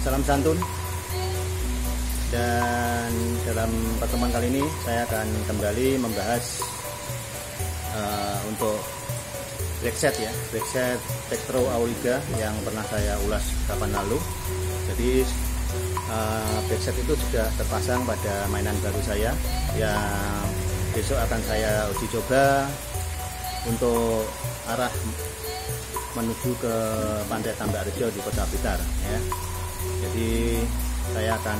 salam santun. Dan dalam pertemuan kali ini saya akan kembali membahas uh, untuk backset ya, backset Tektro Auriga yang pernah saya ulas kapan lalu. Jadi uh, backset itu sudah terpasang pada mainan baru saya yang besok akan saya uji coba untuk arah menuju ke Pantai Tambak Rejo di Kota Blitar ya. Jadi saya akan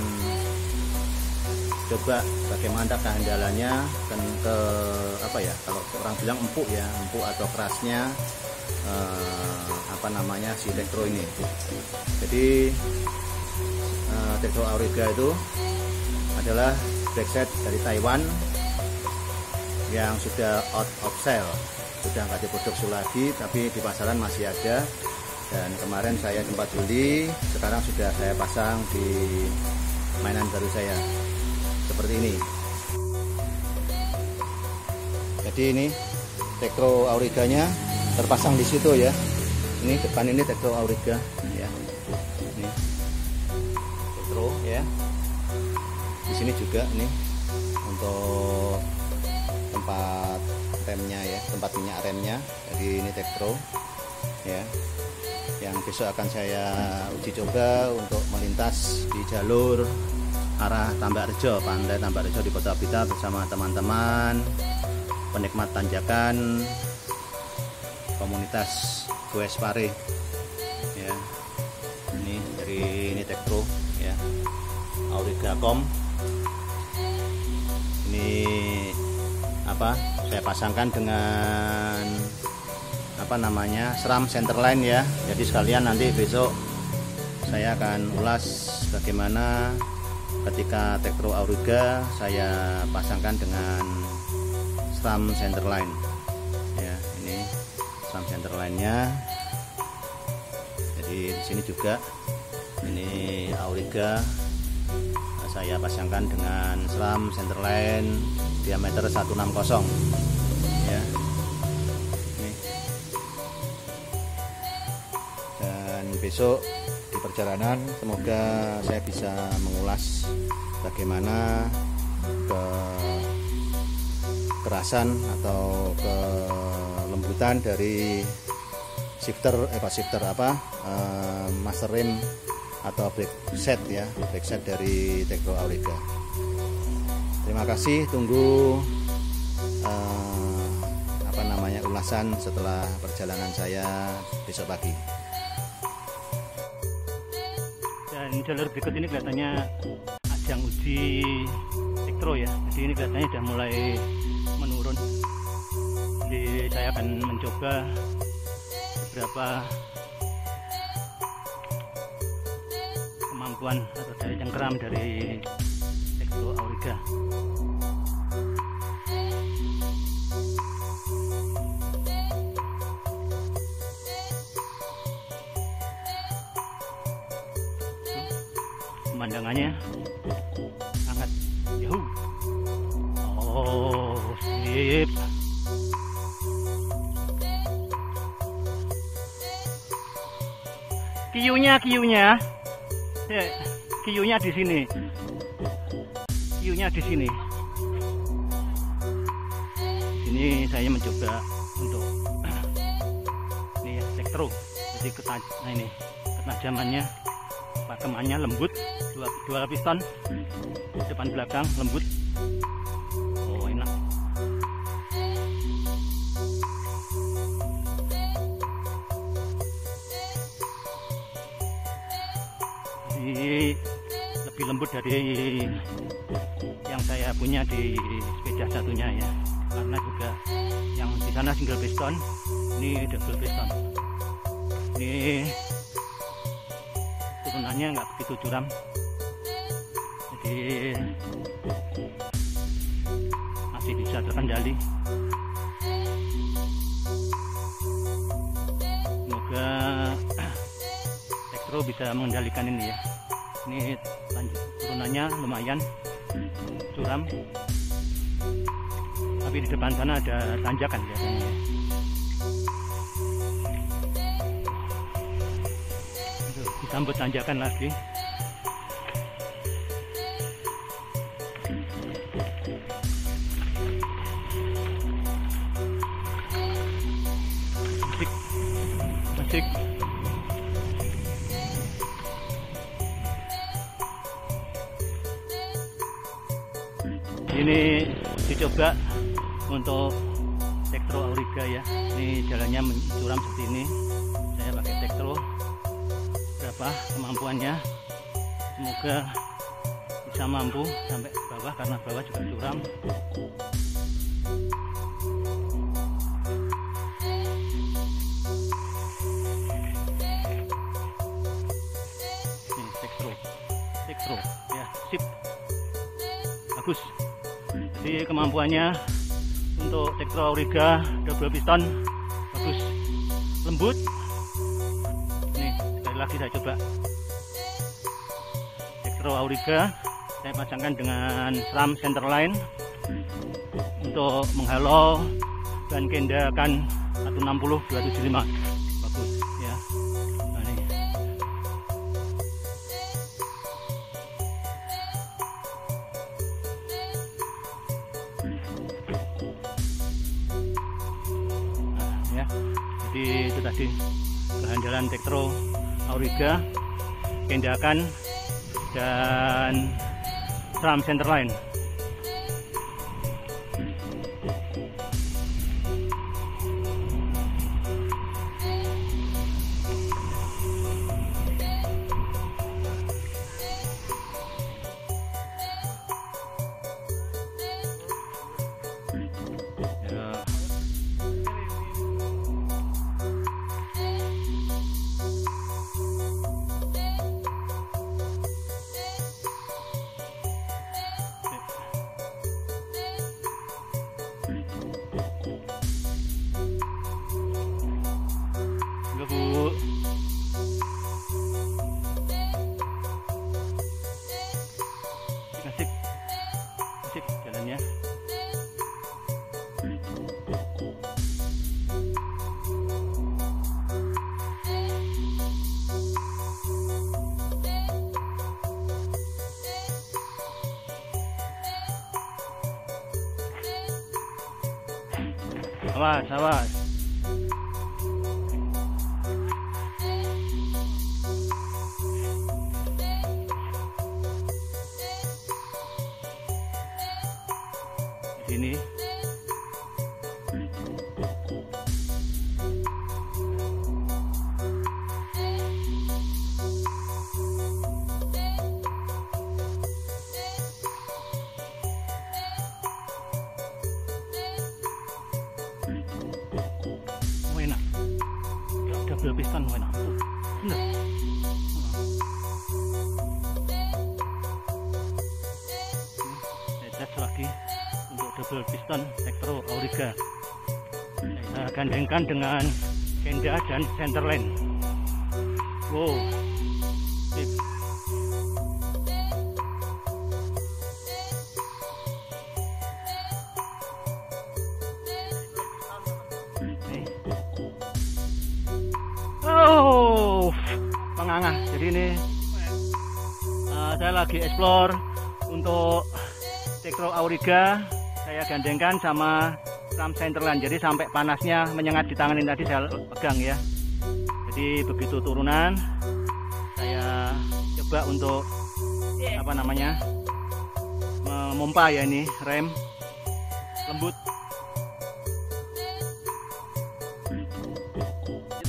coba bagaimana kehandalannya dan ke apa ya kalau orang bilang empuk ya empuk atau kerasnya eh, apa namanya si elektro ini. Jadi eh, elektro Auriga itu adalah backset dari Taiwan yang sudah out of sale. Sudah nggak diproduksi lagi tapi di pasaran masih ada dan kemarin saya sempat beli sekarang sudah saya pasang di mainan baru saya. Seperti ini. Jadi ini Tekro Auriganya terpasang di situ ya. Ini depan ini Tekro Auriga. Ya. Ini. Tekro ya. Di sini juga nih untuk tempat remnya ya tempat minyak remnya. Jadi ini Tekro ya yang besok akan saya uji coba untuk melintas di jalur arah Tambak Rejo, Pantai Tambak Rejo di Kota Blitar bersama teman-teman penikmat tanjakan komunitas Goes Pare. Ya. Ini dari ini Tekro ya. Aurigacom. Ini apa? Saya pasangkan dengan apa namanya seram centerline ya. Jadi sekalian nanti besok saya akan ulas bagaimana ketika Tektro Auriga saya pasangkan dengan seram centerline ya ini seram centerline nya jadi di sini juga ini Auriga saya pasangkan dengan seram centerline diameter 160 ya besok di perjalanan semoga saya bisa mengulas bagaimana ke kerasan atau kelembutan dari shifter eh shifter apa uh, master rim atau brake set ya brake set dari Tekro Auriga. Terima kasih tunggu uh, apa namanya ulasan setelah perjalanan saya besok pagi jalur berikut ini kelihatannya ajang uji elektro ya. Jadi ini kelihatannya sudah mulai menurun. Jadi saya akan mencoba beberapa kemampuan atau daya cengkeram dari elektro Auriga pemandangannya. Sangat jauh. Oh sip. Kiunya kiunya. Ya, kiunya di sini. Kiunya di sini. Ini saya mencoba untuk ini ya sektro jadi ketaj nah ini ketajamannya pakemannya lembut dua, dua piston. Depan belakang lembut. Oh enak. Ini lebih lembut dari yang saya punya di sepeda satunya ya. Karena juga yang di sana single piston ini double piston. Ini turunannya nggak begitu curam. Jadi masih bisa terkendali. Semoga Tektro bisa mengendalikan ini ya. Ini turunannya lumayan curam. Tapi di depan sana ada tanjakan biasanya tambah tanjakan lagi asik asik ini dicoba untuk sektor auriga ya. Ini jalannya curam seperti ini berapa kemampuannya. Semoga bisa mampu sampai bawah karena bawah juga curam. Ini Tektro Tektro ya sip. Bagus. Jadi kemampuannya untuk Tektro Auriga double piston. Bagus. Lembut lagi saya coba Tektro Auriga saya pasangkan dengan SRAM centerline untuk menghalau dan kendakan 160 275 bagus ya. Nah, ini. Nah, ya. Jadi itu tadi kehandalan Tektro Auriga kendakan dan SRAM centerline Awas, awas. Di sini. Double piston enak. Tuh, Bener. Saya tes lagi untuk double piston Tektro Auriga. Saya gandengkan dengan Kenda dan Centerline. Wow. Jadi ini uh, saya lagi explore untuk Tektro Auriga. Saya gandengkan sama Ram Centerland. Jadi sampai panasnya menyengat di tangan ini tadi saya pegang ya. Jadi begitu turunan saya coba untuk apa namanya memompa ya ini rem lembut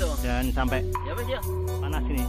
Gitu. dan sampai Ya ya. panas ini